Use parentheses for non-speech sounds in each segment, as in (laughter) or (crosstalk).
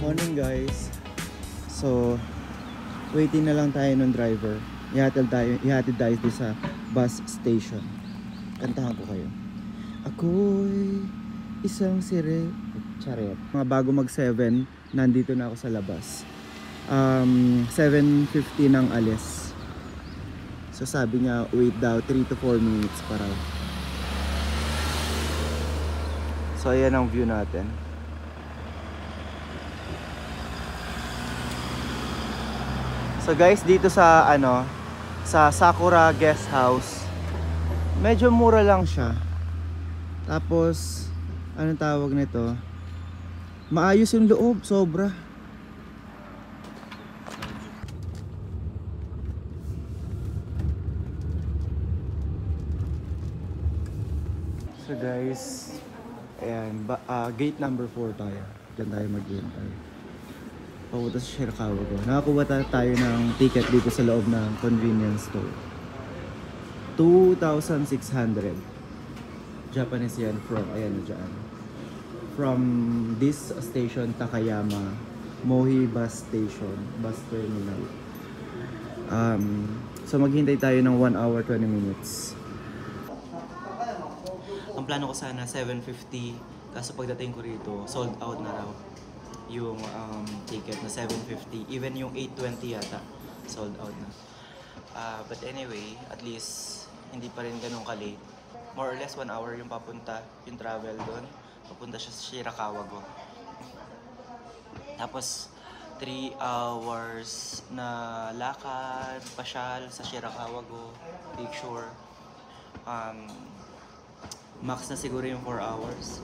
Morning guys. So, waiting na lang tayo ng driver. Ihatid tayo, ihatid tayo sa bus station. Kantahan ko kayo. Ako'y isang sire... Charet. Mga bago mag 7, nandito na ako sa labas. Um, 7.50 ng alis. So sabi niya, wait daw 3 to 4 minutes para. So ayan ang view natin. So guys, dito sa ano, sa Sakura Guest House, medyo mura lang siya. Tapos, anong tawag nito? Maayos yung loob, sobra. So guys, ayan, ba, ah, gate number 4 tayo. Diyan tayo mag-enter. Papunta sa Shirakawa ko. Nakakuha ta- tayo ng ticket dito sa loob ng convenience store. 2,600. Japanese yen from, ayan na dyan. From this station, Takayama, Mohi Bus Station, Bus Terminal. Um, so maghintay tayo ng 1 hour 20 minutes. Ang plano ko sana 750 kaso pagdating ko rito sold out na raw yung um, ticket na 750 even yung 820 yata sold out na. Ah, but anyway at least hindi pa rin ganun ka-late. More or less 1 hour yung papunta yung travel doon. Papunta siya sa Shirakawa go tapos 3 hours na lakad, pasyal sa Shirakawa go, picture. Um, max na siguro yung 4 hours.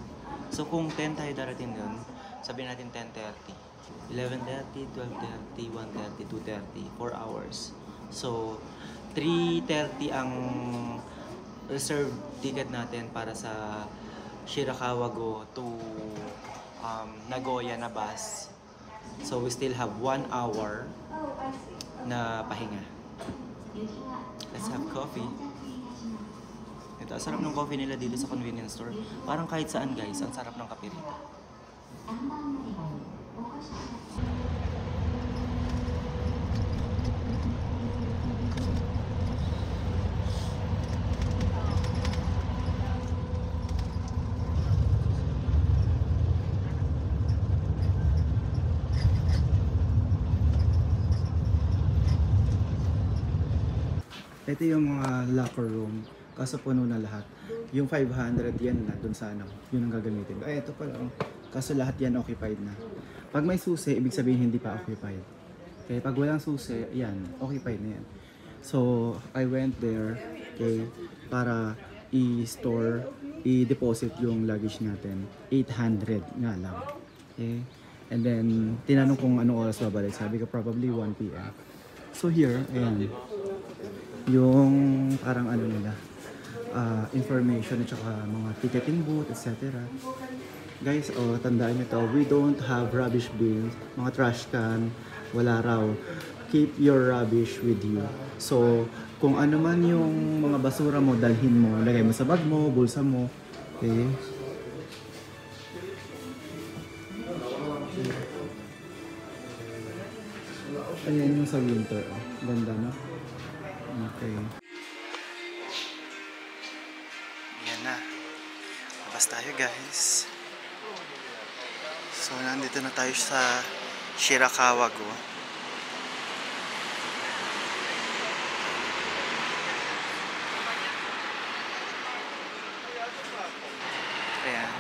So kung 10 tayo darating dun, sabihin natin 10.30. 11.30, 12.30, 1.30, 2.30, 4 hours. So 3.30 ang reserved ticket natin para sa Shirakawa go to um, Nagoya na bus. So we still have 1 hour na pahinga. Let's have coffee. Ito, ang sarap ng coffee nila dito sa convenience store. Parang kahit saan guys, ang sarap ng kape rito. Ito yung mga locker room. Kaso puno na lahat. Yung 500 yan na dun sa ano. Yun ang gagamitin. Ay, ito pala. oh. Kaso lahat yan occupied na. Pag may susi, ibig sabihin hindi pa occupied. Okay, pag walang susi, yan, occupied na yan. So, I went there, okay, para i-store, i-deposit yung luggage natin. 800 nga lang. Okay? And then, tinanong kung anong oras babalik. Sabi ko, probably 1 p.m. So here, ayan, yung parang ano nila, ah, information at saka mga ticketing booth, etc. Guys, oh, tandaan nyo to, we don't have rubbish bins, mga trash can, wala raw. Keep your rubbish with you. So, kung ano man yung mga basura mo, dalhin mo, lagay mo sa bag mo, bulsa mo. Okay? Ayan yung sa winter. Oh. Ganda, no? Okay. Yan na. Labas tayo, guys. So, nandito na tayo sa Shirakawa Go. Ayan.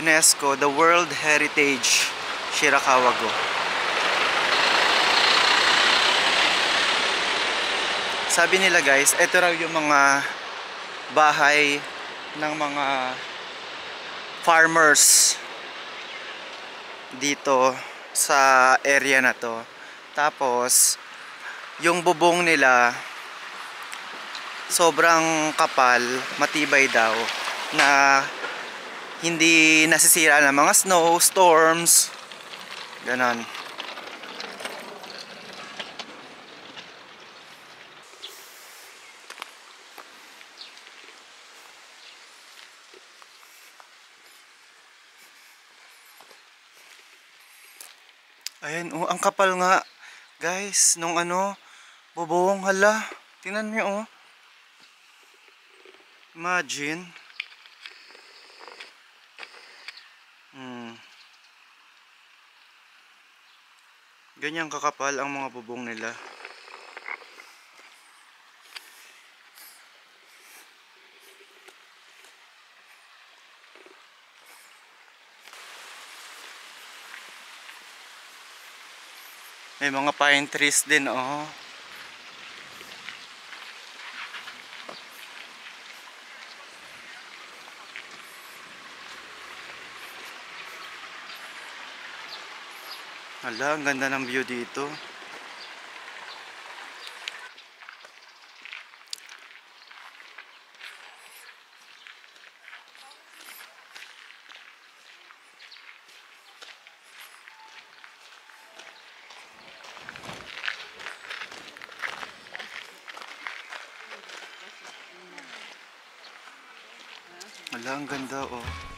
UNESCO, the World Heritage Shirakawa Go. Sabi nila guys, ito raw yung mga bahay ng mga farmers dito sa area na to. Tapos, yung bubong nila sobrang kapal, matibay daw na hindi nasisira ng mga snow, storms, ganon. Ayan, oh, ang kapal nga. Guys, nung ano, bubong, hala. Tingnan niyo, oh. Imagine. Hmm. Ganyan kakapal ang mga bubong nila. May mga pine trees din, oh. Hala, ang ganda ng view dito. Hala, ang ganda oh.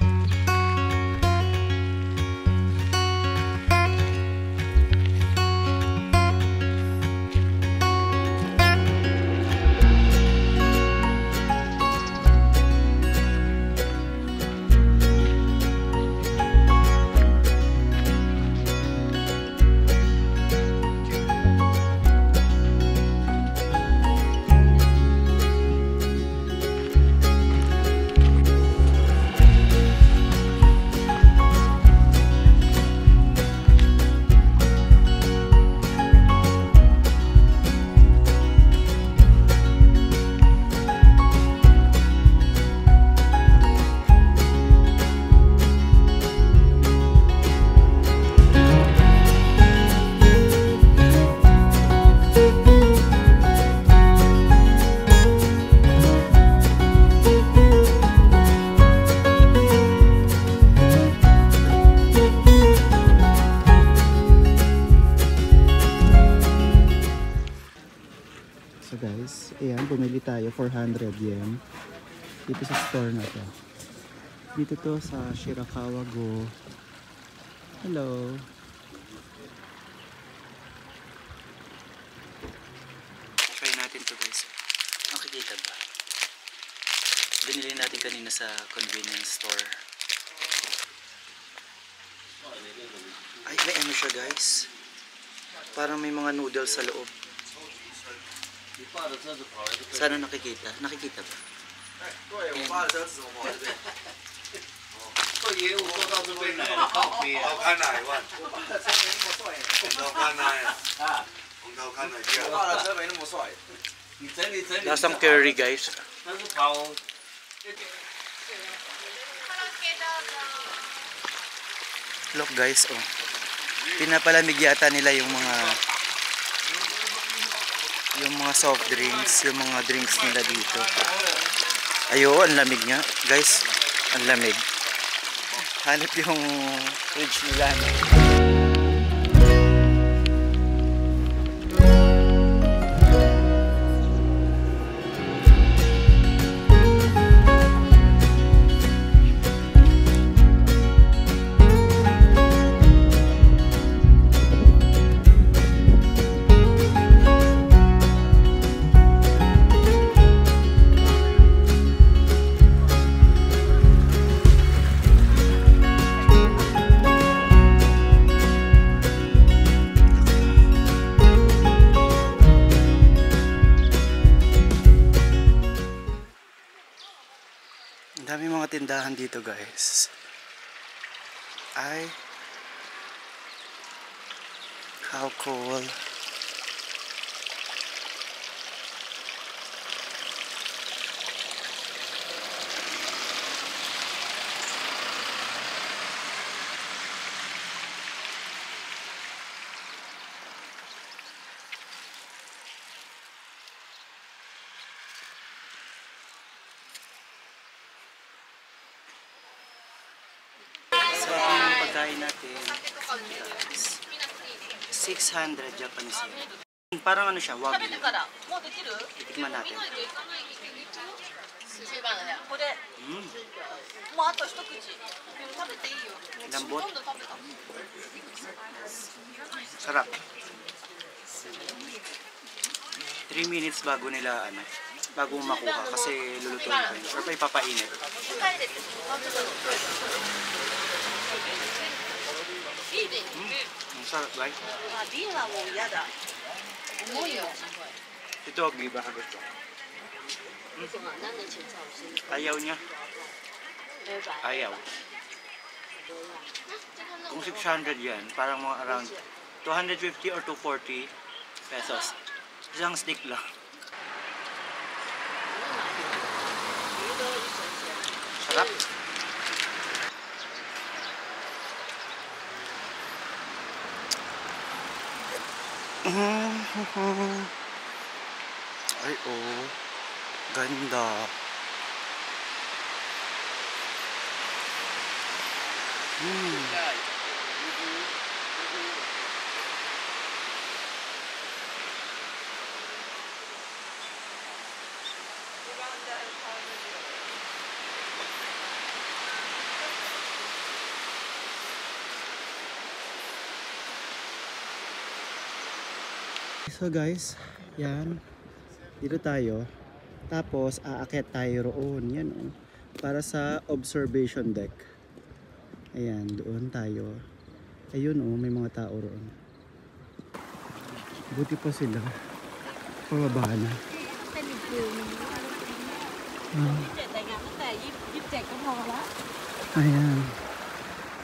Store na to. Dito to sa Shirakawa Go. Hello. Try natin to guys. Nakikita ba? Binili natin kanina sa convenience store. Ay, may ano siya guys. Parang may mga noodles sa loob. Sana nakikita? Nakikita ba? 对，我爸的车子怎么跑这边？这业务做到这边来了，靠边啊！看哪一万？我爸的车没那么帅。我看哪呀？啊，我靠看哪一我爸的车没那么帅。你整理整理。 Lasang curry guys. 那是跑。 Look guys, oh. Pinapalamig yata nila yung mga yung mga soft drinks, yung mga drinks nila dito. Ayo, ang lamig nga. Guys, ang lamig. Hanip yung fridge nila. No? Tindahan dito guys. Ay. How cool. supply natin 600 Japanese yen. Parang ano siya, wagyu. Itikman natin. Mm. Lambot. Sarap. 3 minutes bago nila ano, bago makuha kasi lulutuin pa yun. Pa ipapainit. 帰れって食べたのいいでAng sarap guys. あ瓶はもう嫌だ重いよ Ito, agliba ka gusto. Ayaw niya. Ayaw. Kung 600 yan, parang mga around 250 or 240 pesos. Isang stick lang. Ay, oh. Ganda. Hmm. So guys, yan. Dito tayo. Tapos aakyat tayo roon. Yan oh. Para sa observation deck. Ayan, doon tayo. Ayun oh, may mga tao roon. Buti pa sila. Pababa na. Ah. Ayan.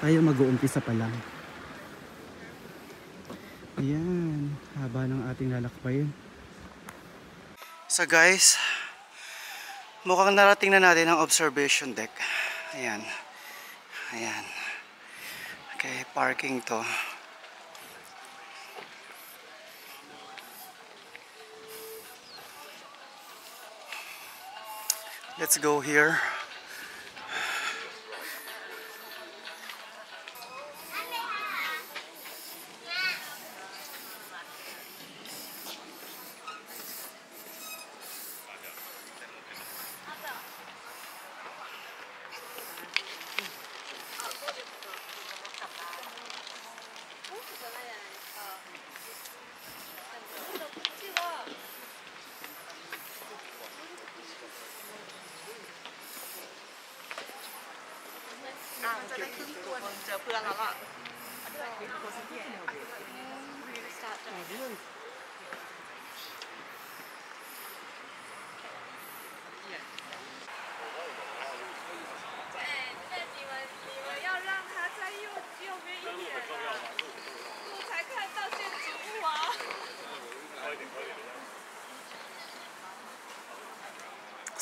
Tayo mag-uumpisa pa lang. Ayan. Haba ng ating lalakbayin. So guys, mukhang narating na natin ang observation deck. Ayan. Ayan. Okay, parking to. Let's go here.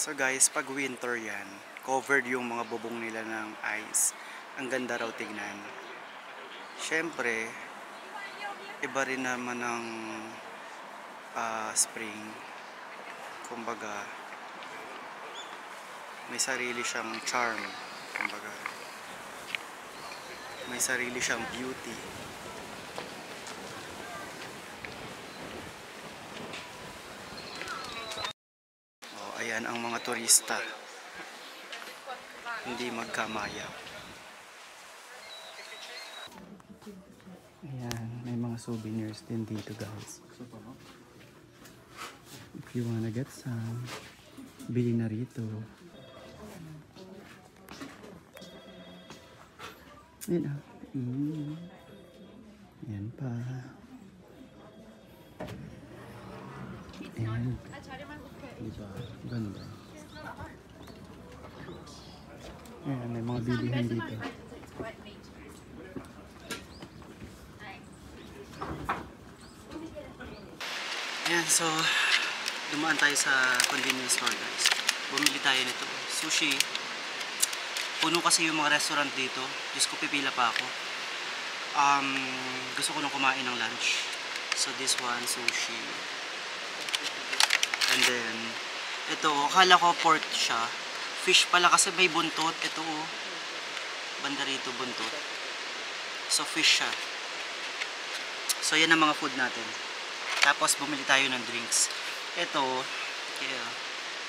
So guys, pag winter yan, covered yung mga bubong nila ng ice. Ang ganda raw tignan. Siyempre, iba rin naman ng ah, spring. Kumbaga, may sarili siyang charm. Kumbaga, may sarili siyang beauty. Oh, ayan ang mga turista. Hindi magkamaya. Ayan, may mga souvenirs din dito guys. If you wanna get some, bili na rito. Ayan ah. Mm. Ayan pa. Ayan. Diba? Ganda. Ayan, may mga bilihan dito. Ayan, so dumaan tayo sa convenience store guys. Bumili tayo nito. Sushi. Puno kasi yung mga restaurant dito. Diyos ko, pipila pa ako. Um, gusto ko nung kumain ng lunch. So this one, sushi. And then, ito, akala ko pork siya. Fish pala kasi may buntot. Ito, oh. Banda rito, buntot. So, fish siya. So, yan ang mga food natin. Tapos, bumili tayo ng drinks. Ito, kaya,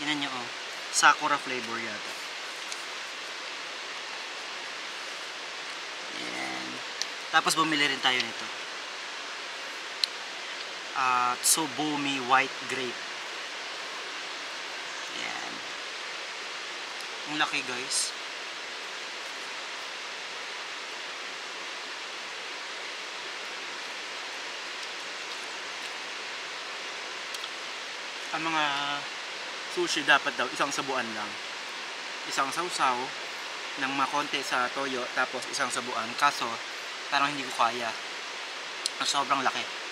tinan nyo, oh. Sakura flavor yata. Yan. Tapos bumili rin tayo nito. Ah, Tsubumi White Grape. Ang laki guys. Ang mga sushi dapat daw isang sabuan lang. Isang sausaw ng makonte sa toyo tapos isang sabuan. Kaso parang hindi ko kaya. Ang sobrang laki.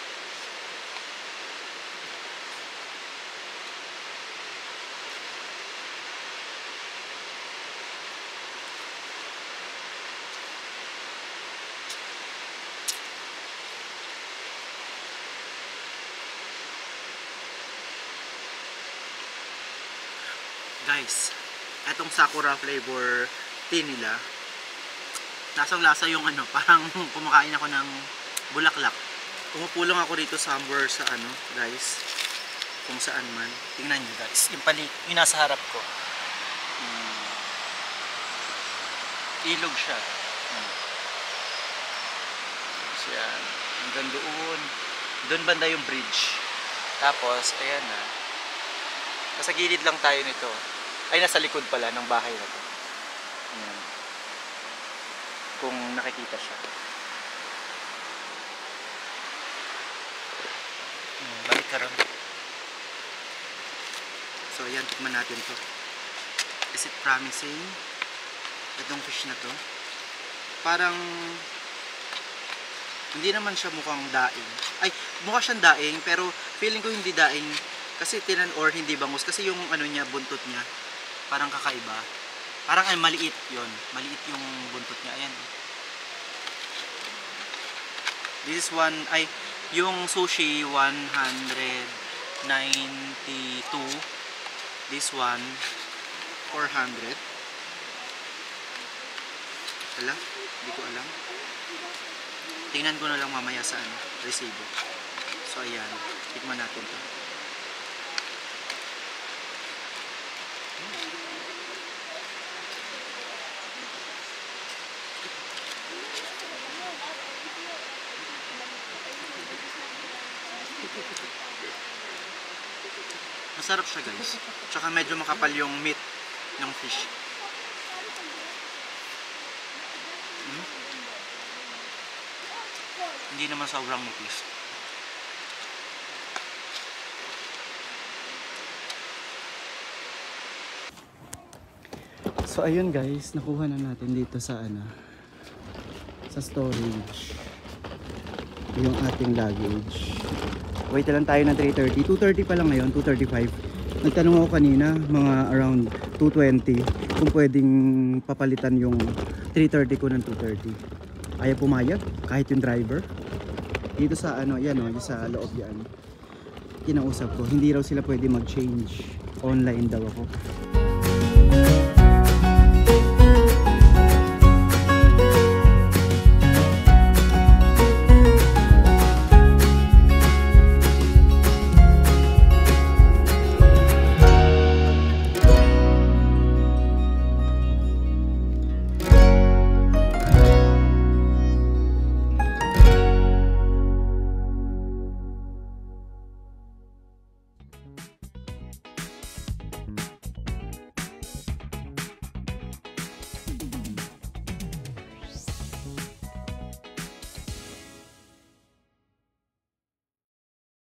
Guys, etong sakura flavor tea nila, lasang lasa yung ano, (laughs) parang kumakain ako ng bulaklak. Pumupulong ako dito somewhere sa ano, guys, kung saan man. Tingnan nyo guys, yung pali, yung nasa harap ko. Hmm. Ilog siya. Hmm. So hanggang doon. Doon banda yung bridge. Tapos, ayan na. Nasa gilid lang tayo nito. Ay, nasa likod pala ng bahay na to. Ayan. Kung nakikita siya. Hmm, balik ka ron. So, ayan, tikman natin to. Is it promising? Itong fish na to. Parang hindi naman siya mukhang daing. Ay, mukha siyang daing, pero feeling ko hindi daing kasi tinan or hindi bangus kasi yung ano niya buntot niya parang kakaiba. Parang ay maliit yon maliit yung buntot niya. Ayan. This is one ay yung sushi 192 this one 400 wala hindi ko alam. Tingnan ko na lang mamaya sa ano resibo. So ayan. Tikman natin to Masarap siya guys. Tsaka medyo makapal yung meat ng fish. Mm. Hindi naman sobrang nipis. So ayun guys, nakuha na natin dito sa ano sa storage yung ating luggage. Wait lang tayo ng 3.30. 2.30 pa lang ngayon, 2.35. Nagtanong ako kanina, mga around 2.20 kung pwedeng papalitan yung 3.30 ko ng 2.30. Ayaw pumayag, kahit yung driver. Dito sa ano, yan o, sa loob yan. Kinausap ko, hindi raw sila pwede mag-change. Online daw ako.